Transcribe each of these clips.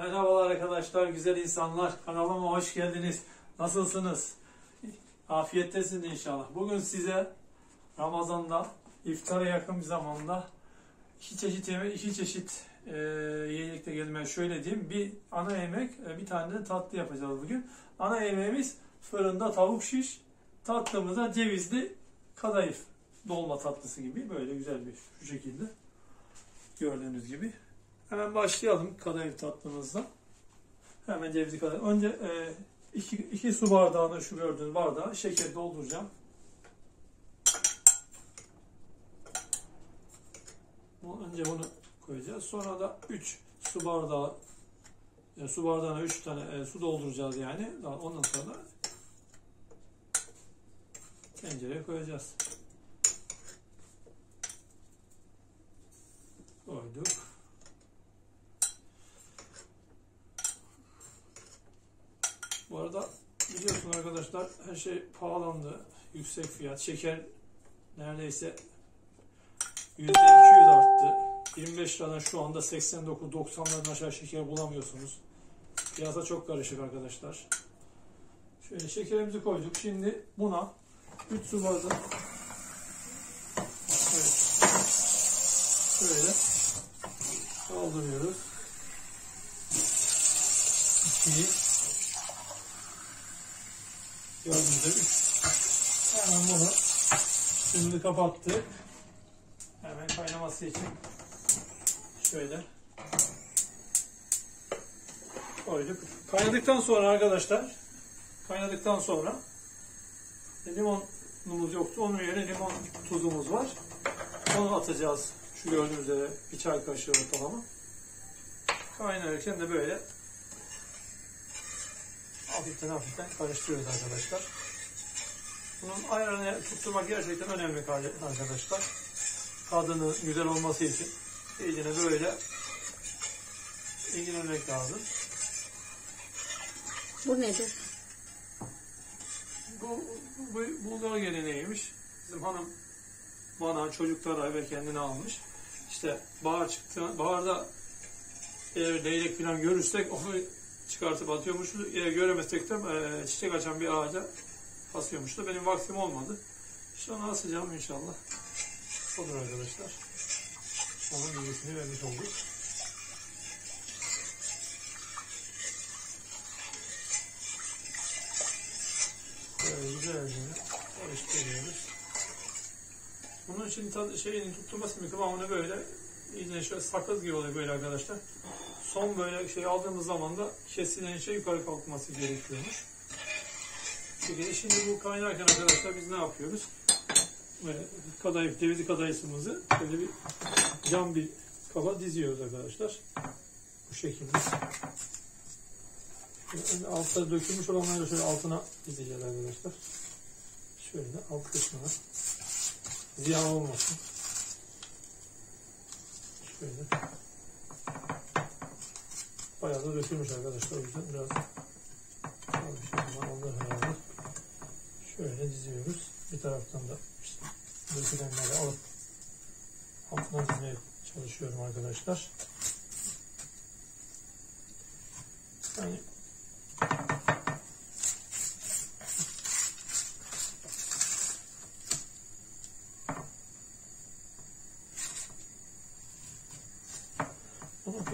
Merhabalar arkadaşlar, güzel insanlar. Kanalıma hoş geldiniz. Nasılsınız? Afiyettesiniz inşallah. Bugün size Ramazan'da iftara yakın bir zamanda iki çeşit yemek, iki çeşit e, yiyecekte gelmeye şöyle diyeyim. Bir ana yemek, e, bir tane de tatlı yapacağız bugün. Ana yemeğimiz fırında tavuk şiş, tatlımız da cevizli kadayıf. Dolma tatlısı gibi böyle güzel bir şu şekilde. Gördüğünüz gibi. Hemen başlayalım kadayıf tatlımızdan. Hemen cevizli kadayıf. Önce e, iki, su bardağını şu gördüğünüz bardağa şeker dolduracağım. Bu- Önce bunu koyacağız. Sonra da 3 su bardağı yani su bardağına 3 tane e, su dolduracağız yani. Daha ondan sonra tencereye koyacağız. Koyduk. Bu arada biliyorsunuz arkadaşlar her şey pahalandı. Yüksek fiyat. Şeker neredeyse %200 arttı. 25 liradan şu anda 89-90'ların aşağı şeker bulamıyorsunuz. Piyasa çok karışık arkadaşlar. Şöyle şekerimizi koyduk. Şimdi buna 3 su bardağı şöyle dolduruyoruz. 2 Gördüğünüz gibi 3 Hemen bunu şimdi kapattık. Hemen kaynaması için şöyle koyduk. Kaynadıktan sonra arkadaşlar kaynadıktan sonra limonumuz yoktu. Onun yerine limon tuzumuz var. Onu atacağız. Şu gördüğünüz üzere bir çay kaşığı ortalama. Kaynarken de böyle hafiften hafiften karıştırıyoruz arkadaşlar. Bunun ayarını tutturmak gerçekten önemli arkadaşlar. Tadının güzel olması için iyicene böyle ilgilenmek lazım. Bu nedir? Bu, bu Bulgar geleneğiymiş. Bizim hanım bana, çocuklara ve kendine almış. İşte bahar çıktı, baharda eğer leylek falan görürsek onu çıkartıp atıyormuşuz. Eğer göremezsek de e, çiçek açan bir ağaca asıyormuştu. Benim vaktim olmadı. İşte onu asacağım inşallah. Olur arkadaşlar. Onun bilgisini vermiş olduk. Böyle güzelce karıştırıyoruz. Bunun için tadı, şeyin tutturması kıvamını böyle iyice şöyle sakız gibi oluyor böyle arkadaşlar. Son böyle şey aldığımız zaman da kesilen şey yukarı kalkması gerekiyormuş. Peki şimdi bu kaynarken arkadaşlar biz ne yapıyoruz? Böyle kadayıf, cevizli kadayıfımızı böyle bir cam bir kaba diziyoruz arkadaşlar. Bu şekilde. Şimdi altta dökülmüş olanları şöyle altına dizeceğiz arkadaşlar. Şöyle alt kısmına. Ziyan olmasın. Şöyle. Bayağı da dökülmüş arkadaşlar. O yüzden biraz az bir şey olur herhalde. Şöyle diziyoruz. Bir taraftan da işte dökülenleri alıp altına dizmeye çalışıyorum arkadaşlar. Yani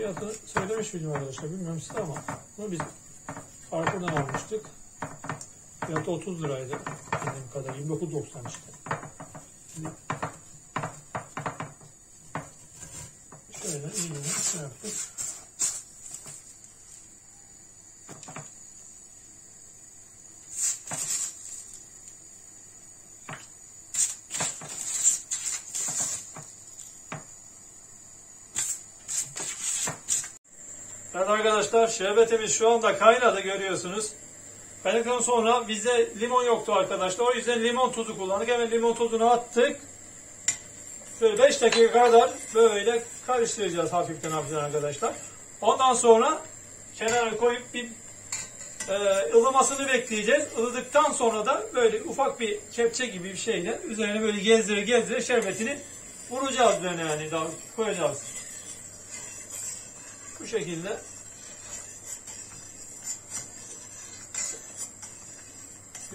Fiyatını söylemiş miydim arkadaşlar bilmiyorum size ama bunu biz Carrefour'dan almıştık. Fiyatı 30 liraydı bildiğim kadar 29.90 işte. Şimdi şöyle iyiliğine şey yaptık. Evet arkadaşlar şerbetimiz şu anda kaynadı görüyorsunuz. Kaynadıktan sonra bizde limon yoktu arkadaşlar. O yüzden limon tuzu kullandık. Hemen limon tuzunu attık. Şöyle 5 dakika kadar böyle karıştıracağız hafiften hafiften arkadaşlar. Ondan sonra kenara koyup bir e, ılımasını bekleyeceğiz. Ilıdıktan sonra da böyle ufak bir kepçe gibi bir şeyle üzerine böyle gezdire gezdire şerbetini vuracağız yani daha koyacağız. Bu şekilde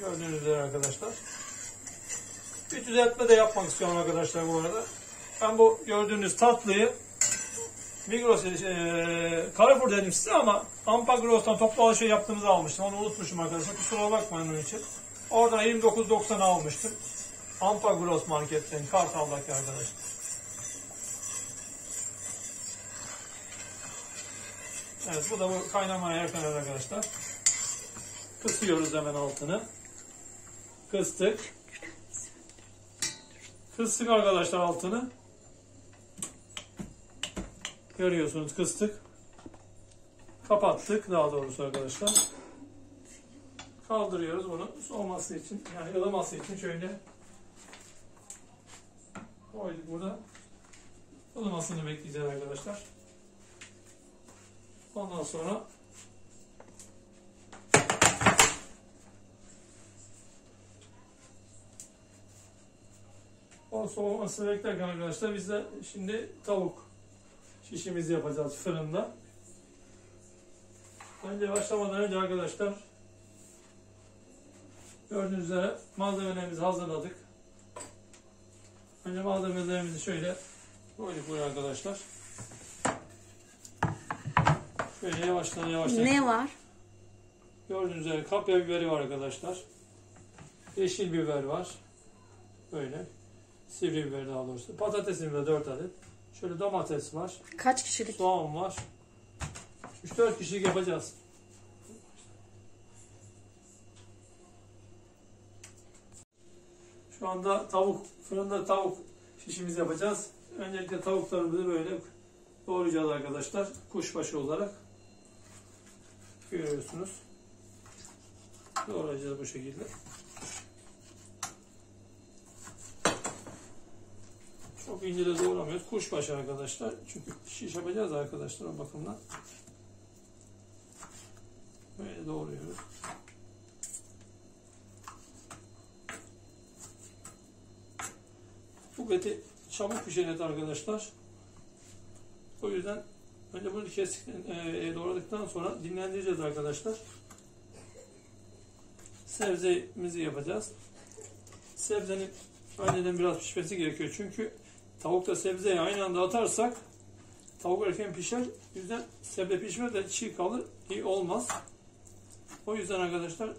Gördüğünüz üzere arkadaşlar. Bir düzeltme de yapmak istiyorum arkadaşlar bu arada. Ben bu gördüğünüz tatlıyı Migros, e, Carrefour dedim size ama Ampagros'tan toplu alışveriş yaptığımızı almıştım. Onu unutmuşum arkadaşlar. Kusura bakmayın onun için. Oradan 29.90 almıştım. Ampagros marketten Kartal'daki arkadaşlar. Evet bu da bu kaynamaya yakın arkadaşlar. Kısıyoruz hemen altını. Kıstık. Kıstık arkadaşlar altını. Görüyorsunuz kıstık. Kapattık daha doğrusu arkadaşlar. Kaldırıyoruz bunu soğuması için yani ılıması için şöyle koyduk burada. ılımasını bekleyeceğiz arkadaşlar. Ondan sonra o soğumasını beklerken arkadaşlar biz de şimdi tavuk şişimizi yapacağız fırında. Önce başlamadan önce arkadaşlar gördüğünüz üzere malzemelerimizi hazırladık. Önce malzemelerimizi şöyle koyduk buraya arkadaşlar. Şöyle yavaştan yavaştan. Ne var? Gördüğünüz üzere kapya biberi var arkadaşlar. Yeşil biber var. Böyle. Sivri biber daha doğrusu. Patatesim de 4 adet. Şöyle domates var. Kaç kişilik? Soğan var. 3-4 kişilik yapacağız. Şu anda tavuk, fırında tavuk şişimizi yapacağız. Öncelikle tavuklarımızı böyle doğrayacağız arkadaşlar. Kuşbaşı olarak. Görüyorsunuz. Doğrayacağız bu şekilde. Çok ince de doğramıyoruz. Kuşbaşı arkadaşlar. Çünkü şiş yapacağız arkadaşlar o bakımdan. Böyle doğruyoruz. Bu eti çabuk pişen et arkadaşlar. O yüzden önce bunu kestikten, e, doğradıktan sonra dinlendireceğiz arkadaşlar. Sebzemizi yapacağız. Sebzenin önceden biraz pişmesi gerekiyor. Çünkü tavukta sebzeyi aynı anda atarsak tavuk erken pişer. Yüzden sebze pişmez de çiğ kalır. iyi olmaz. O yüzden arkadaşlar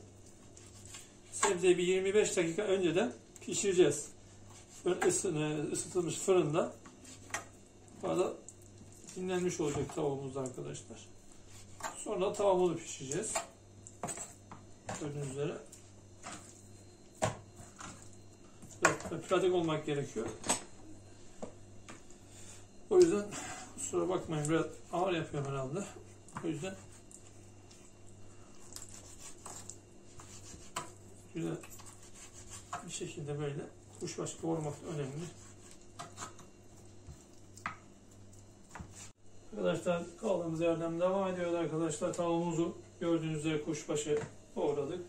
sebzeyi bir 25 dakika önceden pişireceğiz. Isın- ısıtılmış fırında. Bu arada dinlenmiş olacak da arkadaşlar. Sonra tavuğumuzu pişireceğiz. Gördüğünüz üzere. Evet, pratik olmak gerekiyor. O yüzden kusura bakmayın biraz ağır yapıyorum herhalde. O yüzden güzel bir şekilde böyle kuşbaşı korumak önemli. Arkadaşlar kaldığımız yerden devam ediyoruz arkadaşlar. Tavuğumuzu gördüğünüz üzere kuşbaşı doğradık.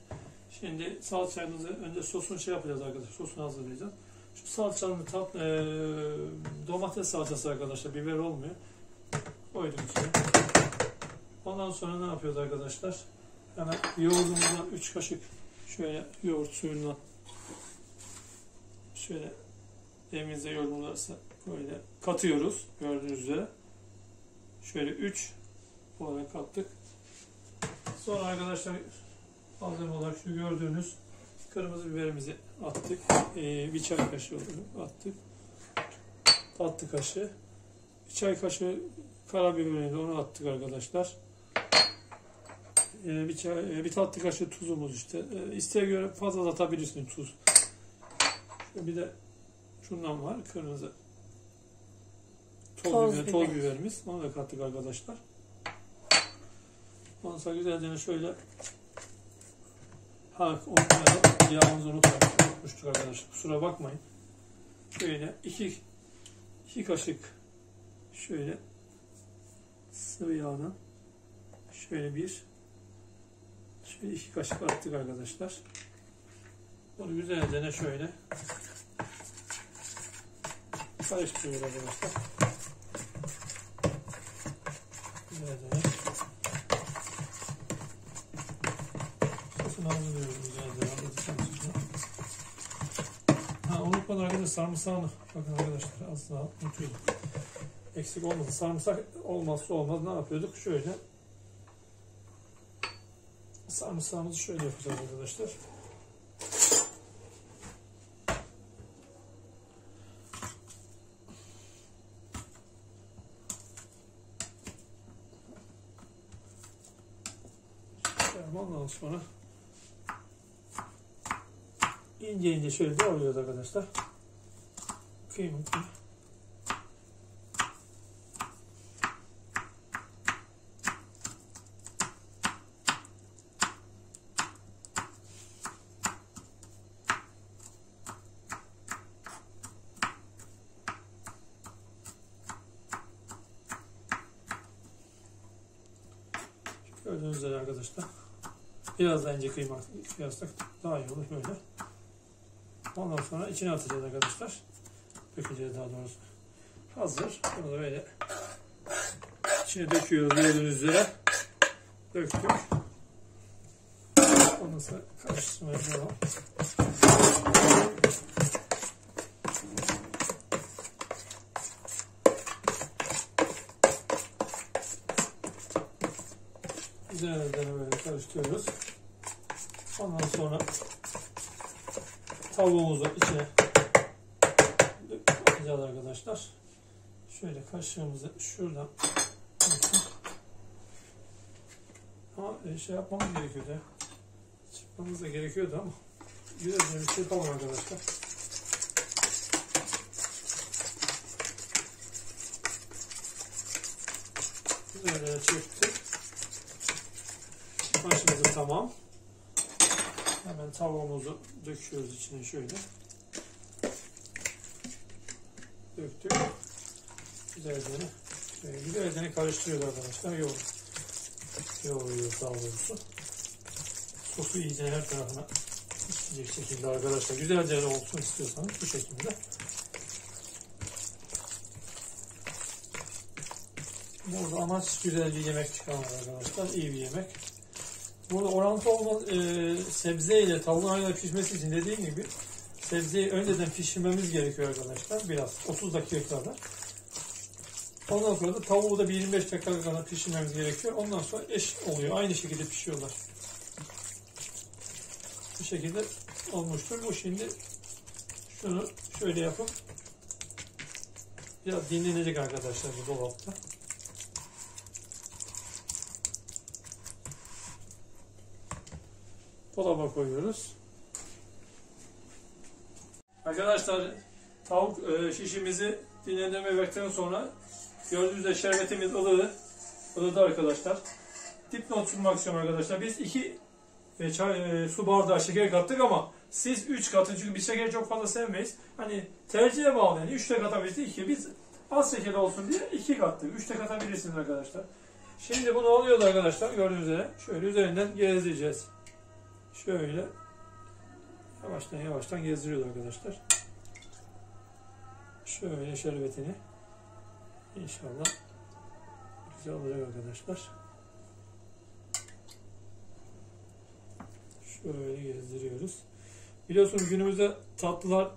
Şimdi salçamızı önce sosunu şey yapacağız arkadaşlar. Sosunu hazırlayacağız. Şu salçanın tat, e, domates salçası arkadaşlar. Biber olmuyor. Koydum içine. Ondan sonra ne yapıyoruz arkadaşlar? Hemen yoğurdumuzdan 3 kaşık şöyle yoğurt suyundan şöyle elimizde yoğurdumuz varsa böyle katıyoruz gördüğünüz üzere. Şöyle 3 olarak kattık. Sonra arkadaşlar malzeme olarak şu gördüğünüz kırmızı biberimizi attık. Ee, bir çay kaşığı attık. Tatlı kaşığı. Bir çay kaşığı karabiberini de onu attık arkadaşlar. Ee, bir, çay, e, bir tatlı kaşığı tuzumuz işte. Ee, isteğe göre fazla da atabilirsiniz tuz. Şöyle bir de şundan var kırmızı toz, Toz biber. toz biberimiz. Onu da kattık arkadaşlar. Ondan sonra güzelce şöyle Ha, unutmayalım. Yağımızı unutmadık. Unutmuştuk arkadaşlar. Kusura bakmayın. Şöyle iki, iki kaşık şöyle sıvı yağdan şöyle bir şöyle iki kaşık attık arkadaşlar. Bunu güzelce ne şöyle karıştırıyoruz arkadaşlar. Güzelce güzelce arkadaşlar. unutmadan arkadaşlar sarımsağını bakın arkadaşlar az daha unutuyorduk. Eksik olmasın. Sarımsak olmazsa olmaz. Ne yapıyorduk? Şöyle sarımsağımızı şöyle yapacağız arkadaşlar. Ondan sonra ince ince şöyle doğruyoruz arkadaşlar. Kıyım. Gördüğünüz üzere arkadaşlar. Biraz daha ince kıyma kıyassak daha iyi olur böyle. Ondan sonra içine atacağız arkadaşlar. Dökeceğiz daha doğrusu. Hazır. Bunu da böyle içine döküyoruz gördüğünüz üzere. Döktük. Ondan sonra karıştırmaya. Güzelce böyle karıştırıyoruz. Ondan sonra tavuğumuzu içine atacağız arkadaşlar. Şöyle kaşığımızı şuradan ama e, şey yapmamız gerekiyordu. Çıkmamız da gerekiyordu ama güzelce bir şey yapalım arkadaşlar. Güzelce çektik. Başımızı tamam. Hemen tavuğumuzu döküyoruz içine şöyle. Döktük. Güzelce güzelce karıştırıyoruz arkadaşlar. Yoğur. Yoğuruyoruz daha doğrusu. Sosu iyice her tarafına işleyecek şekilde arkadaşlar. Güzelce olsun istiyorsanız bu şekilde. Burada amaç güzel bir yemek çıkarmak arkadaşlar. İyi bir yemek. Burada orantı olma e, sebze ile tavuğun aynı pişmesi için dediğim gibi sebzeyi önceden pişirmemiz gerekiyor arkadaşlar. Biraz 30 dakika kadar. Ondan sonra da tavuğu da bir 25 dakika kadar pişirmemiz gerekiyor. Ondan sonra eş oluyor. Aynı şekilde pişiyorlar. Bu şekilde olmuştur. Bu şimdi şunu şöyle yapıp biraz dinlenecek arkadaşlar bu dolapta. Dolaba koyuyoruz. Arkadaşlar tavuk e, şişimizi dinlendirme verdikten sonra gördüğünüz üzere şerbetimiz ılığı. ılıdı arkadaşlar. Dipnot sunmak istiyorum arkadaşlar. Biz iki e, e, su bardağı şeker kattık ama siz 3 katın çünkü biz şekeri çok fazla sevmeyiz. Hani tercihe bağlı yani 3 de katabilirsiniz 2. Biz az şeker olsun diye 2 kattık. 3 de katabilirsiniz arkadaşlar. Şimdi bunu alıyoruz arkadaşlar gördüğünüz üzere. Şöyle üzerinden gezdireceğiz. Şöyle yavaştan yavaştan gezdiriyoruz arkadaşlar. Şöyle şerbetini inşallah güzel olacak arkadaşlar. Şöyle gezdiriyoruz. Biliyorsunuz günümüzde tatlılar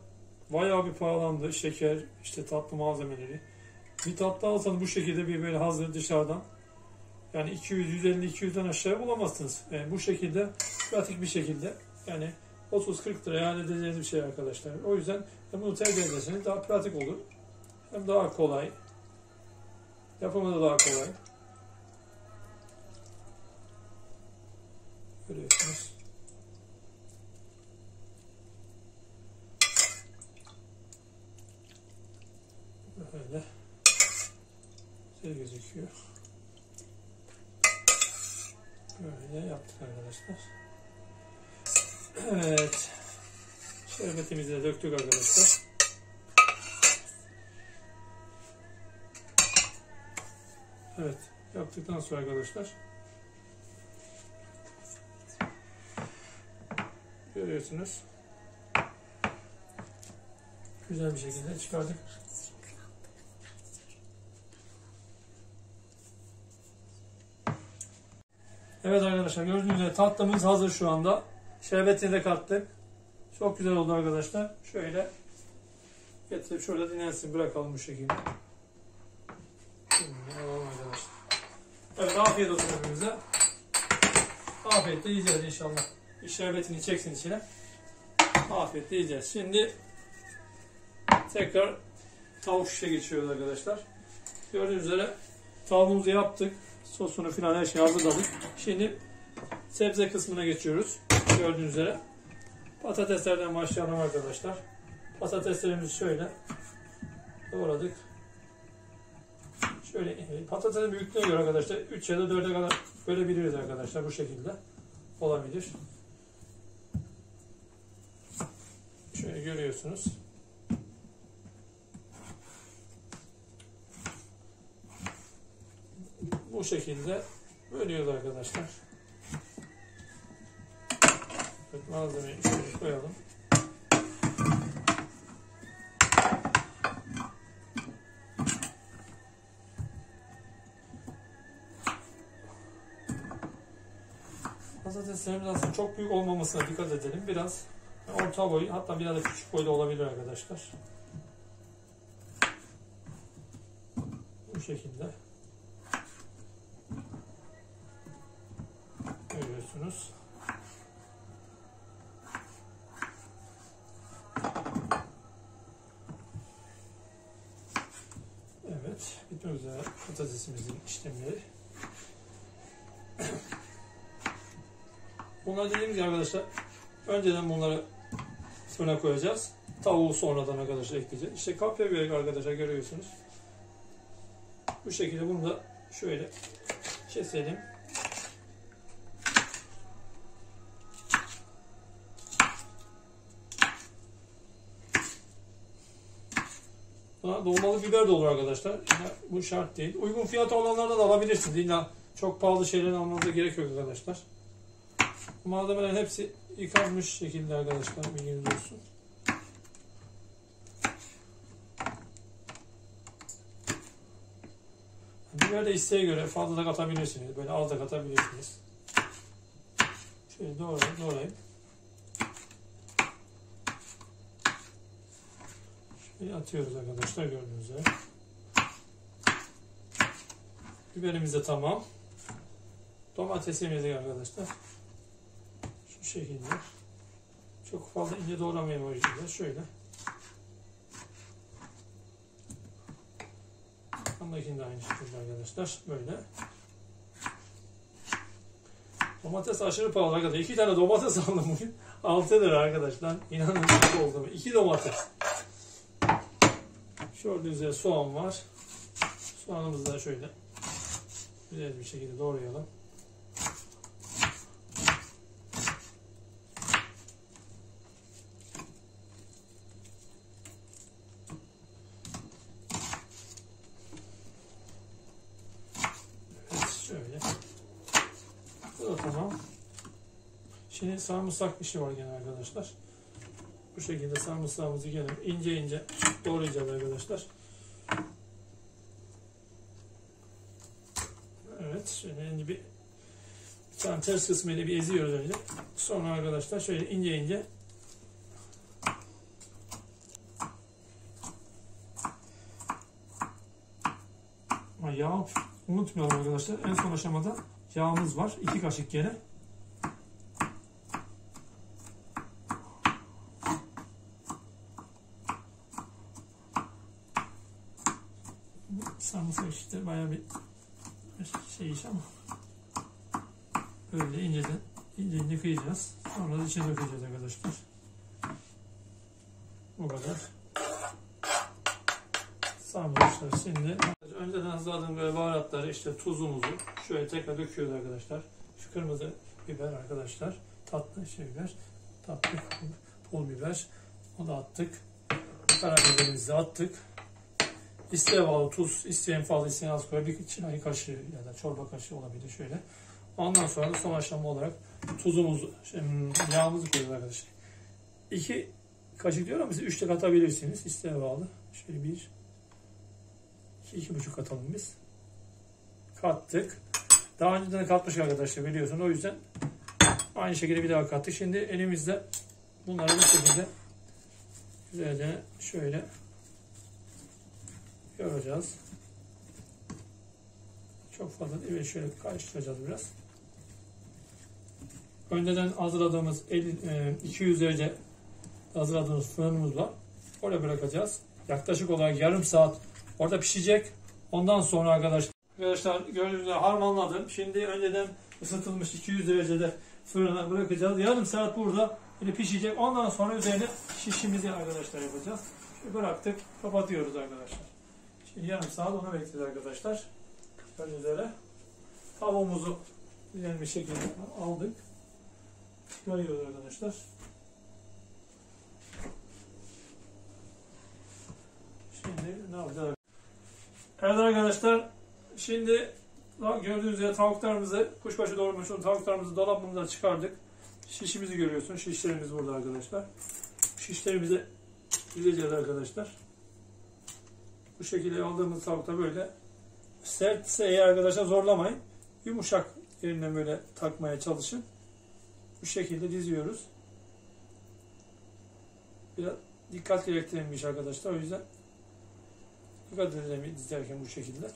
bayağı bir pahalandı. Şeker, işte tatlı malzemeleri. Bir tatlı alsanız bu şekilde bir böyle hazır dışarıdan yani 200, 150, 200'den aşağı bulamazsınız. Yani bu şekilde pratik bir şekilde yani 30-40 liraya halledeceğiniz bir şey arkadaşlar. O yüzden bunu tercih ederseniz daha pratik olur. Hem daha kolay. Yapımı da daha kolay. Görüyorsunuz. Böyle. Güzel gözüküyor. Böyle yaptık arkadaşlar. Evet. Şerbetimizi de döktük arkadaşlar. Evet. Yaptıktan sonra arkadaşlar görüyorsunuz. Güzel bir şekilde çıkardık. Evet arkadaşlar gördüğünüz gibi tatlımız hazır şu anda. Şerbetini de kattık. Çok güzel oldu arkadaşlar. Şöyle Getirip şöyle dinlensin bırakalım bu şekilde. Evet afiyet olsun hepimize. Afiyetle yiyeceğiz inşallah. Şerbetini çeksin içine. Afiyetle yiyeceğiz. Şimdi tekrar tavuk şişe geçiyoruz arkadaşlar. Gördüğünüz üzere tavuğumuzu yaptık. Sosunu filan her şeyi hazırladık. Şimdi sebze kısmına geçiyoruz. Gördüğünüz üzere. Patateslerden başlayalım arkadaşlar. Patateslerimizi şöyle doğradık. Şöyle e, patatesin büyüklüğüne göre arkadaşlar 3 ya da 4'e kadar bölebiliriz arkadaşlar bu şekilde olabilir. Şöyle görüyorsunuz. Bu şekilde bölüyoruz arkadaşlar. Malzemeyi şöyle koyalım. Patateslerimiz aslında çok büyük olmamasına dikkat edelim. Biraz orta boy hatta biraz da küçük boyda olabilir arkadaşlar. Bu şekilde. Görüyorsunuz. Patatesimizin işlemleri. Bunlar dediğimiz arkadaşlar, önceden bunları fırına koyacağız. Tavuğu sonradan arkadaşlar ekleyeceğiz. İşte kapya börek arkadaşlar görüyorsunuz. Bu şekilde bunu da şöyle keselim. Buna dolmalı biber de olur arkadaşlar. Yani bu şart değil. Uygun fiyatı olanlardan da alabilirsiniz. İlla çok pahalı şeylerin almanıza gerek yok arkadaşlar. Bu malzemelerin hepsi yıkanmış şekilde arkadaşlar bilginiz olsun. Biber de isteğe göre fazla da katabilirsiniz. Böyle az da katabilirsiniz. Şöyle doğrayıp doğrayıp. Atıyoruz arkadaşlar gördüğünüz üzere. Biberimiz de tamam. Domatesimiz de arkadaşlar. Şu şekilde. Çok fazla ince doğramayayım o yüzden. Şöyle. Ondakini de aynı şekilde arkadaşlar. Böyle. Domates aşırı pahalı arkadaşlar. İki tane domates aldım bugün. 6 lira arkadaşlar. İnanın oldu. İki domates. Gördüğünüz üzere soğan var. Soğanımızı da şöyle güzel bir şekilde doğrayalım. Evet şöyle. Bu da tamam. Şimdi sarımsak işi var gene arkadaşlar. Bu şekilde sarımsağımızı gene ince ince doğrayacağız arkadaşlar. Evet, şöyle önce bir, tane ters kısmıyla bir eziyoruz önce. Sonra arkadaşlar şöyle ince ince yağ unutmayalım arkadaşlar. En son aşamada yağımız var. 2 kaşık gene. İşte bayağı bir şey iş ama böyle inceden ince ince kıyacağız. Sonra da içine dökeceğiz arkadaşlar. Bu kadar. Sarmışlar. Şimdi önceden hazırladığım böyle baharatları işte tuzumuzu şöyle tekrar döküyoruz arkadaşlar. Şu kırmızı biber arkadaşlar. Tatlı şey biber. Tatlı pul biber. Onu da attık. Karabiberimizi attık. İsteğe bağlı tuz, isteyen fazla, isteyen az koyar. Bir çay kaşığı ya da çorba kaşığı olabilir şöyle. Ondan sonra da son aşama olarak tuzumuzu, şey, yağımızı koyuyoruz arkadaşlar. İki kaşık diyor ama siz üçte katabilirsiniz. İsteğe bağlı. Şöyle bir, iki, iki buçuk katalım biz. Kattık. Daha önceden de katmıştık arkadaşlar biliyorsun. O yüzden aynı şekilde bir daha kattık. Şimdi elimizde bunları bu şekilde güzelce şöyle yoracağız. Çok fazla değil, şöyle karıştıracağız biraz. Önceden hazırladığımız 50, e, 200 derece hazırladığımız fırınımız var. Oraya bırakacağız. Yaklaşık olarak yarım saat orada pişecek. Ondan sonra arkadaşlar Arkadaşlar gördüğünüz gibi harmanladım. Şimdi önceden ısıtılmış 200 derecede fırına bırakacağız. Yarım saat burada yine pişecek. Ondan sonra üzerine şişimizi arkadaşlar yapacağız. Şimdi bıraktık. Kapatıyoruz arkadaşlar. Yarım saat onu bekleyeceğiz arkadaşlar. Gördüğünüz üzere. Tavuğumuzu güzel bir şekilde aldık. Çıkarıyoruz arkadaşlar. Şimdi ne yapacağız? Evet arkadaşlar Şimdi gördüğünüz üzere tavuklarımızı, kuşbaşı olan tavuklarımızı dolabımızdan çıkardık. Şişimizi görüyorsun. Şişlerimiz burada arkadaşlar. Şişlerimizi dizeceğiz arkadaşlar. Bu şekilde aldığımız tavukta böyle sertse eğer arkadaşlar zorlamayın. Yumuşak yerinden böyle takmaya çalışın. Bu şekilde diziyoruz. Biraz dikkat gerektiren arkadaşlar. O yüzden dikkat edelim dizerken bu şekilde.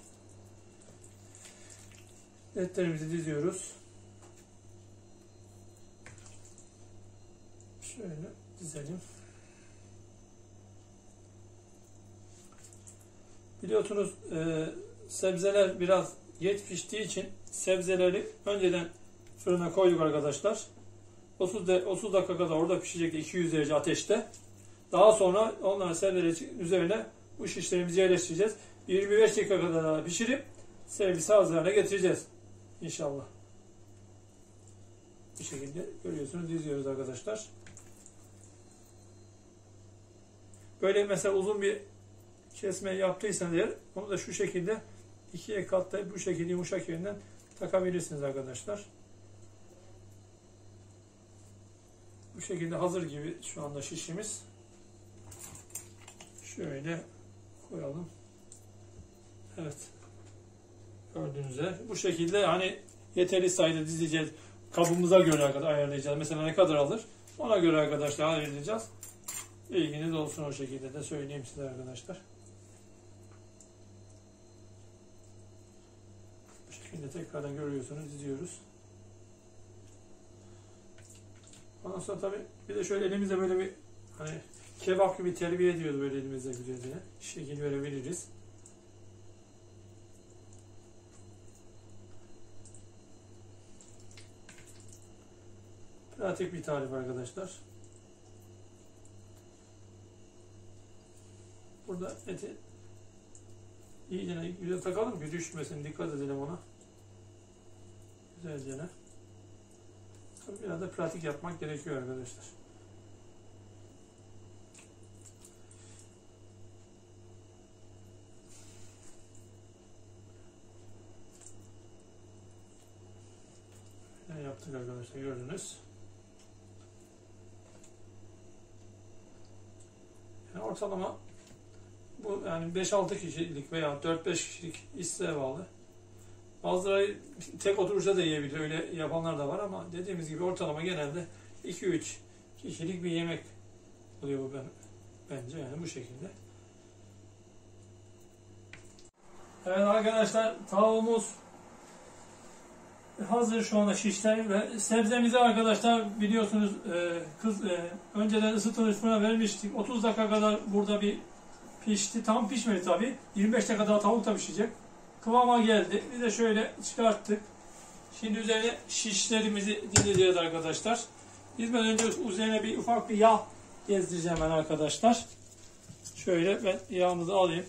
Etlerimizi diziyoruz. Şöyle dizelim. Biliyorsunuz e, sebzeler biraz geç piştiği için sebzeleri önceden fırına koyduk arkadaşlar. 30, de, 30 dakika kadar orada pişecek 200 derece ateşte. Daha sonra onların sebzeleri üzerine bu şişlerimizi yerleştireceğiz. 25 dakika kadar pişirip servise hazır hale getireceğiz. İnşallah. Bu şekilde görüyorsunuz diziyoruz arkadaşlar. Böyle mesela uzun bir kesme yaptıysanız eğer onu da şu şekilde ikiye katlayıp bu şekilde yumuşak yerinden takabilirsiniz arkadaşlar. Bu şekilde hazır gibi şu anda şişimiz. Şöyle koyalım. Evet. Gördüğünüz üzere. Bu şekilde hani yeterli sayıda dizeceğiz. Kabımıza göre ayarlayacağız. Mesela ne kadar alır? Ona göre arkadaşlar ayarlayacağız. İlginiz olsun o şekilde de söyleyeyim size arkadaşlar. Bu şekilde tekrardan görüyorsunuz, diziyoruz. Ondan sonra tabi bir de şöyle elimizde böyle bir hani kebap gibi terbiye ediyoruz böyle elimizde güzelce. Şekil verebiliriz. Pratik bir tarif arkadaşlar. Burada eti iyice güzel takalım ki düşmesin. Dikkat edelim ona. Güzelce. Tabii biraz da pratik yapmak gerekiyor arkadaşlar. Ne yaptık arkadaşlar gördünüz. Yani ortalama bu yani 5-6 kişilik veya 4-5 kişilik isteğe bağlı. Bazıları tek oturuşta da yiyebilir. Öyle yapanlar da var ama dediğimiz gibi ortalama genelde 2-3 kişilik bir yemek oluyor bu ben, bence yani bu şekilde. Evet arkadaşlar tavuğumuz hazır şu anda şişler ve sebzemizi arkadaşlar biliyorsunuz e, kız e, önceden ısıtılmış fırına vermiştik. 30 dakika kadar burada bir pişti. Tam pişmedi tabi. 25 dakika daha tavuk da pişecek. Kıvama geldi. Bir de şöyle çıkarttık. Şimdi üzerine şişlerimizi dizeceğiz arkadaşlar. Dizmeden önce üzerine bir ufak bir yağ gezdireceğim ben arkadaşlar. Şöyle ben yağımızı alayım.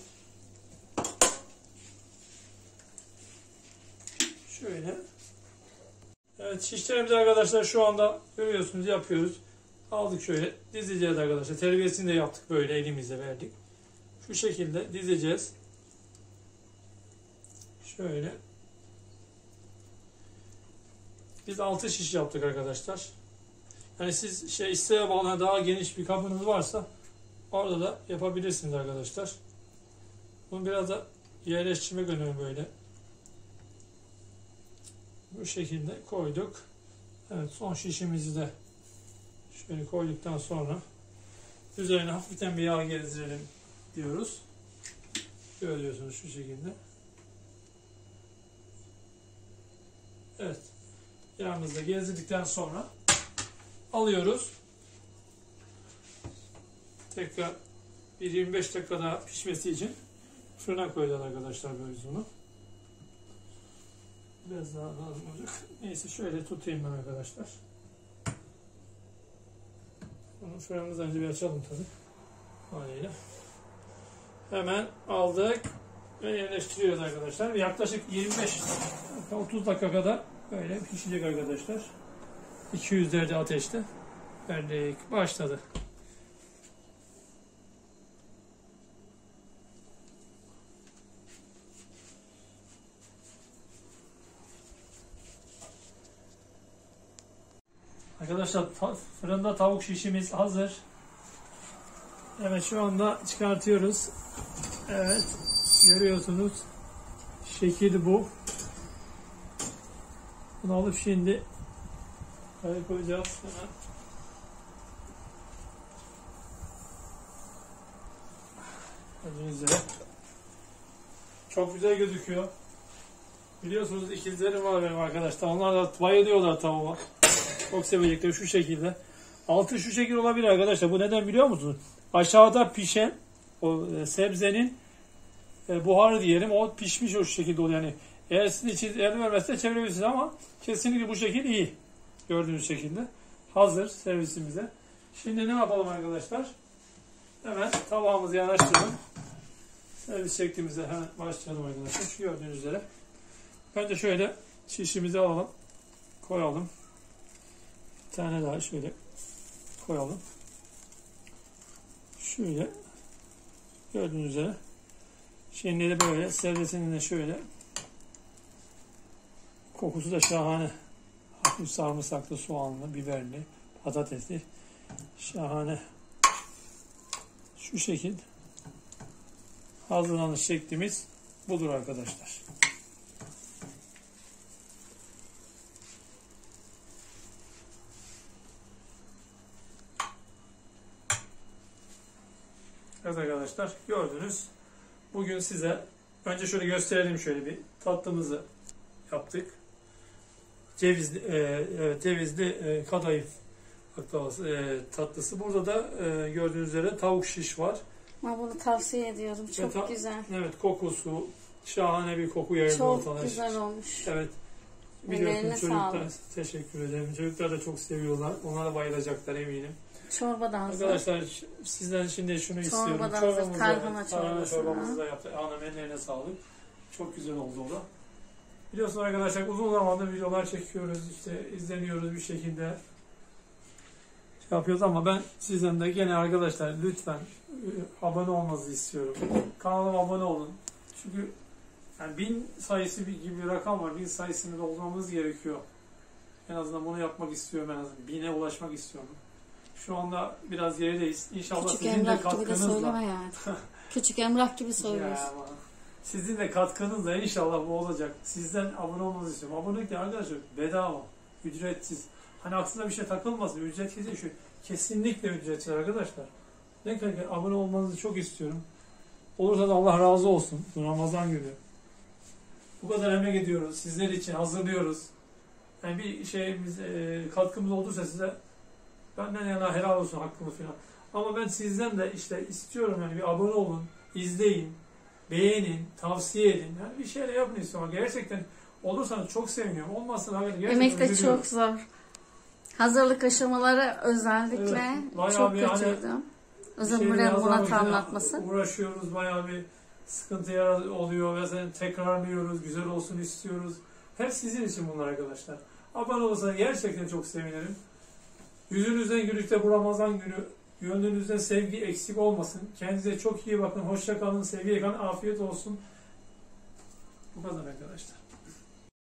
Şöyle Evet şişlerimizi arkadaşlar şu anda görüyorsunuz yapıyoruz. Aldık şöyle dizeceğiz arkadaşlar. Terbiyesini de yaptık böyle elimizle verdik. Şu şekilde dizeceğiz. Şöyle. Biz 6 şiş yaptık arkadaşlar. Yani siz şey isteğe bağlı daha geniş bir kabınız varsa orada da yapabilirsiniz arkadaşlar. Bunu biraz da yerleştirmek önemli böyle. Bu şekilde koyduk. Evet son şişimizi de şöyle koyduktan sonra üzerine hafiften bir yağ gezdirelim diyoruz. Görüyorsunuz şu şekilde. Evet. Yağımızda gezdirdikten sonra alıyoruz. Tekrar bir 25 dakika daha pişmesi için fırına koyacağız arkadaşlar böyle bunu. Biraz daha lazım olacak. Neyse şöyle tutayım ben arkadaşlar. Bunu fırınımızı önce bir açalım tabii. Haliyle. Hemen aldık ve yerleştiriyoruz arkadaşlar. Yaklaşık 25-30 dakika kadar böyle pişecek arkadaşlar. 200 derece ateşte verdik. Başladı. Arkadaşlar fırında tavuk şişimiz hazır. Evet şu anda çıkartıyoruz. Evet görüyorsunuz. Şekil bu. Bunu alıp şimdi Buraya koyacağız hemen. Gördüğünüz üzere. Çok güzel gözüküyor. Biliyorsunuz ikizlerim var benim arkadaşlar. Onlar da bayılıyorlar tavuğa. Çok sevecekler şu şekilde. Altı şu şekil olabilir arkadaşlar. Bu neden biliyor musunuz? Aşağıda pişen o e, sebzenin e, buharı diyelim. O pişmiş o şekilde oluyor. Yani eğer sizin için el vermezse çevirebilirsiniz ama kesinlikle bu şekil iyi. Gördüğünüz şekilde. Hazır servisimize. Şimdi ne yapalım arkadaşlar? Hemen tabağımızı yanaştıralım. Servis şeklimize hemen başlayalım arkadaşlar. Şu gördüğünüz üzere. Bence şöyle şişimizi alalım. Koyalım. Bir tane daha şöyle koyalım. Şöyle gördüğünüz üzere. Şimdi de böyle servisinin de şöyle kokusu da şahane. Hafif sarımsaklı, soğanlı, biberli, patatesli. Şahane. Şu şekil hazırlanış şeklimiz budur arkadaşlar. Evet arkadaşlar gördünüz. Bugün size önce şöyle gösterelim şöyle bir tatlımızı yaptık. Cevizli, e, evet, cevizli e, kadayıf baklavası, e, tatlısı. Burada da e, gördüğünüz üzere tavuk şiş var. Ben bunu tavsiye ediyorum. Çok ta- güzel. Evet kokusu, şahane bir koku yayıldı Çok ortalığa. güzel olmuş. Evet. Ellerine Biliyorsunuz çocuklar, sağlık. teşekkür ederim. Çocuklar da çok seviyorlar. Onlara bayılacaklar eminim. Çorba da hazır. Arkadaşlar sizden şimdi şunu Çorba istiyorum. da hazır, Çorbamızı, tarhana çorbası. çorbamızı da yaptık. Hanım ellerine sağlık. Çok güzel oldu o da. Biliyorsunuz arkadaşlar uzun zamandır videolar çekiyoruz. işte izleniyoruz bir şekilde. Şey yapıyoruz ama ben sizden de gene arkadaşlar lütfen e, abone olmanızı istiyorum. Kanalıma abone olun. Çünkü yani bin sayısı gibi bir rakam var. Bin sayısını doldurmamız gerekiyor. En azından bunu yapmak istiyorum en azından. Bine ulaşmak istiyorum. Şu anda biraz gerideyiz. İnşallah Küçük sizin de emlak gibi de katkınızla. söyleme yani. Küçük emlak gibi Ya söylüyorsun. aman. Sizin de katkınızla inşallah bu olacak. Sizden abone olmanızı istiyorum. Abonelik de arkadaşlar bedava, ücretsiz. Hani aklına bir şey takılmasın. Ücretsiz şu kesinlikle ücretsiz arkadaşlar. Ne kadar abone olmanızı çok istiyorum. Olursa da Allah razı olsun. Bu Ramazan günü. Bu kadar emek ediyoruz. Sizler için hazırlıyoruz. Yani bir şeyimiz, e, katkımız olduysa size benden yana helal olsun hakkımı falan. Ama ben sizden de işte istiyorum yani bir abone olun, izleyin, beğenin, tavsiye edin. Yani bir şeyler yapın istiyorum. Gerçekten olursanız çok seviniyorum. Olmazsa da gerçekten Emek de üzülüyorum. çok zor. Hazırlık aşamaları özellikle Evet, bayağı çok bir hani kötüydü. Uzun şeyleri yazmak Murat için anlatması. Uğraşıyoruz bayağı bir sıkıntı yarat- oluyor sen tekrarlıyoruz, güzel olsun istiyoruz. Hep sizin için bunlar arkadaşlar. Abone olursanız gerçekten çok sevinirim. Yüzünüzden gülükte bu Ramazan günü gönlünüzden sevgi eksik olmasın. Kendinize çok iyi bakın. Hoşça kalın. Sevgiye kalın. Afiyet olsun. Bu kadar arkadaşlar.